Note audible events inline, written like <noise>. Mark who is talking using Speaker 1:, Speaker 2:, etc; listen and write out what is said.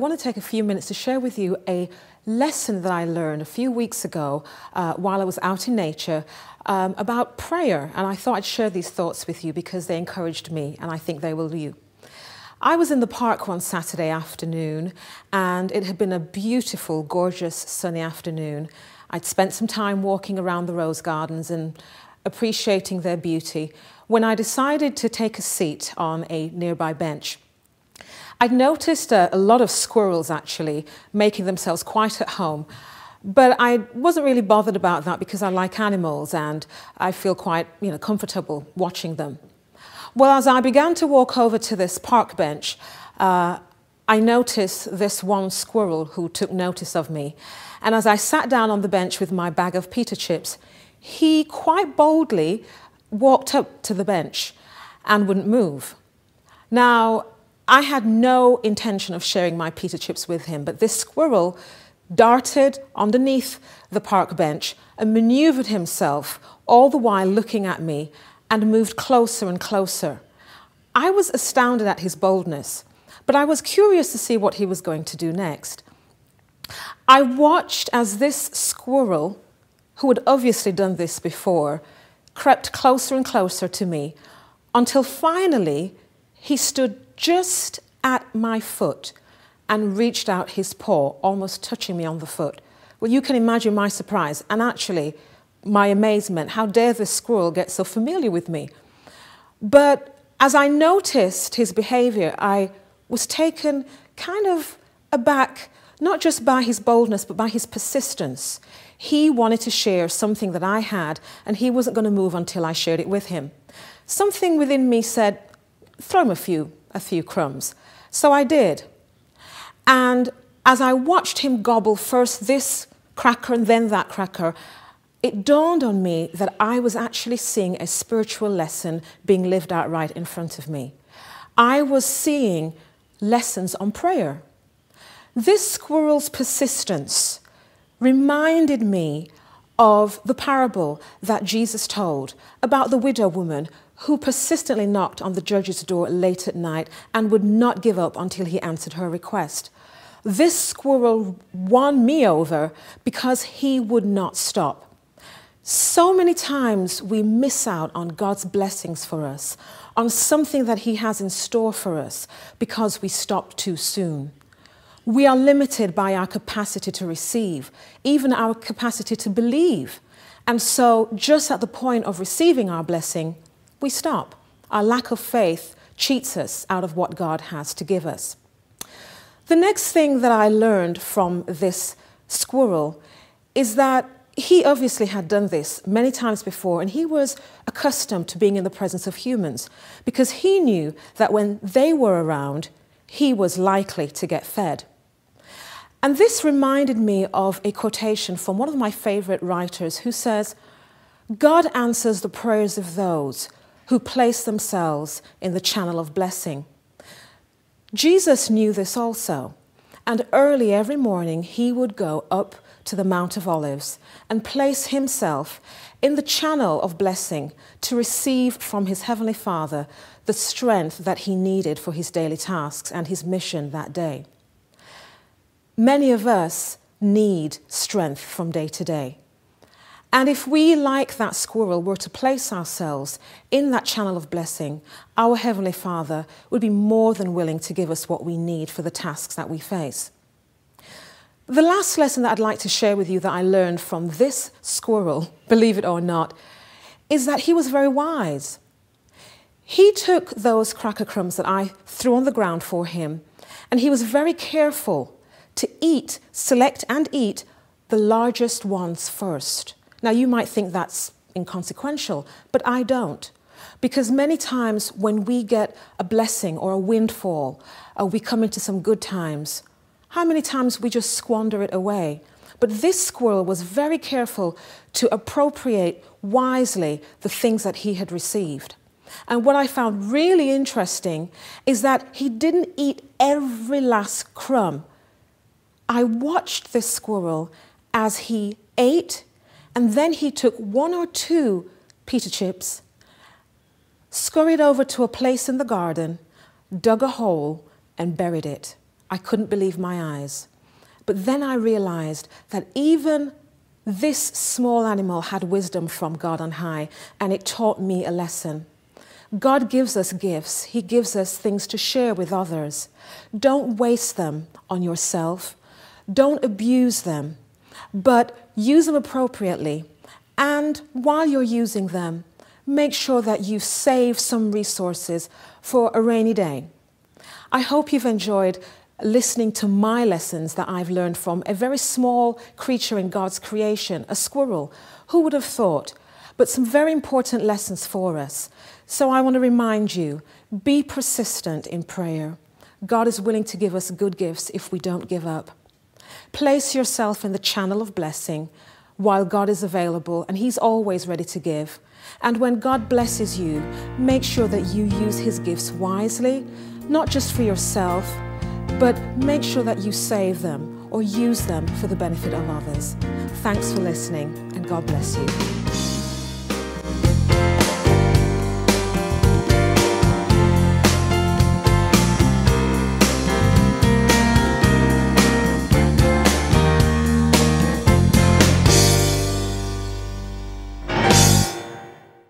Speaker 1: I want to take a few minutes to share with you a lesson that I learned a few weeks ago uh, while I was out in nature um, about prayer. And I thought I'd share these thoughts with you because they encouraged me and I think they will you. I was in the park one Saturday afternoon and it had been a beautiful, gorgeous, sunny afternoon. I'd spent some time walking around the rose gardens and appreciating their beauty when I decided to take a seat on a nearby bench. I'd noticed a, a lot of squirrels actually making themselves quite at home. But I wasn't really bothered about that because I like animals and I feel quite you know, comfortable watching them. Well, as I began to walk over to this park bench, uh, I noticed this one squirrel who took notice of me. And as I sat down on the bench with my bag of pita chips, he quite boldly walked up to the bench and wouldn't move. Now, I had no intention of sharing my pita chips with him, but this squirrel darted underneath the park bench and maneuvered himself, all the while looking at me, and moved closer and closer. I was astounded at his boldness, but I was curious to see what he was going to do next. I watched as this squirrel, who had obviously done this before, crept closer and closer to me until finally he stood just at my foot and reached out his paw, almost touching me on the foot. Well, you can imagine my surprise and actually my amazement. How dare this squirrel get so familiar with me? But as I noticed his behavior, I was taken kind of aback, not just by his boldness, but by his persistence. He wanted to share something that I had, and he wasn't going to move until I shared it with him. Something within me said, throw him a few a few crumbs. So I did. And as I watched him gobble first this cracker and then that cracker, it dawned on me that I was actually seeing a spiritual lesson being lived out right in front of me. I was seeing lessons on prayer. This squirrel's persistence reminded me of the parable that Jesus told about the widow woman who persistently knocked on the judge's door late at night and would not give up until he answered her request. This squirrel won me over because he would not stop. So many times we miss out on God's blessings for us, on something that He has in store for us, because we stop too soon. We are limited by our capacity to receive, even our capacity to believe. And so, just at the point of receiving our blessing, we stop. Our lack of faith cheats us out of what God has to give us. The next thing that I learned from this squirrel is that he obviously had done this many times before, and he was accustomed to being in the presence of humans because he knew that when they were around, he was likely to get fed. And this reminded me of a quotation from one of my favorite writers who says, God answers the prayers of those who place themselves in the channel of blessing. Jesus knew this also, and early every morning he would go up to the Mount of Olives and place himself in the channel of blessing to receive from his Heavenly Father the strength that he needed for his daily tasks and his mission that day. Many of us need strength from day to day. And if we, like that squirrel, were to place ourselves in that channel of blessing, our Heavenly Father would be more than willing to give us what we need for the tasks that we face. The last lesson that I'd like to share with you that I learned from this squirrel, <laughs> believe it or not, is that he was very wise. He took those cracker crumbs that I threw on the ground for him, and he was very careful to eat, select and eat the largest ones first. Now, you might think that's inconsequential, but I don't. Because many times when we get a blessing or a windfall, or we come into some good times, how many times we just squander it away? But this squirrel was very careful to appropriate wisely the things that he had received. And what I found really interesting is that he didn't eat every last crumb. I watched this squirrel as he ate and then he took one or two pita chips, scurried over to a place in the garden, dug a hole, and buried it. I couldn't believe my eyes. But then I realized that even this small animal had wisdom from God on high, and it taught me a lesson. God gives us gifts, He gives us things to share with others. Don't waste them on yourself, don't abuse them, but use them appropriately. And while you're using them, make sure that you save some resources for a rainy day. I hope you've enjoyed listening to my lessons that I've learned from a very small creature in God's creation, a squirrel. Who would have thought? But some very important lessons for us. So I want to remind you be persistent in prayer. God is willing to give us good gifts if we don't give up. Place yourself in the channel of blessing while God is available and He's always ready to give. And when God blesses you, make sure that you use His gifts wisely, not just for yourself, but make sure that you save them or use them for the benefit of others. Thanks for listening, and God bless you.